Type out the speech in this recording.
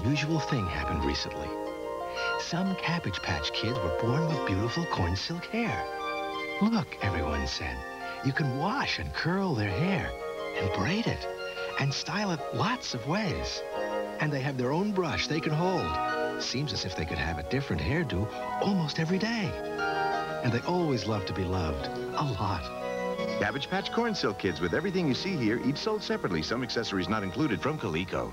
unusual thing happened recently. Some Cabbage Patch Kids were born with beautiful corn silk hair. Look, everyone said, you can wash and curl their hair and braid it and style it lots of ways. And they have their own brush they can hold. Seems as if they could have a different hairdo almost every day. And they always love to be loved. A lot. Cabbage Patch Corn Silk Kids with everything you see here, each sold separately. Some accessories not included from Coleco.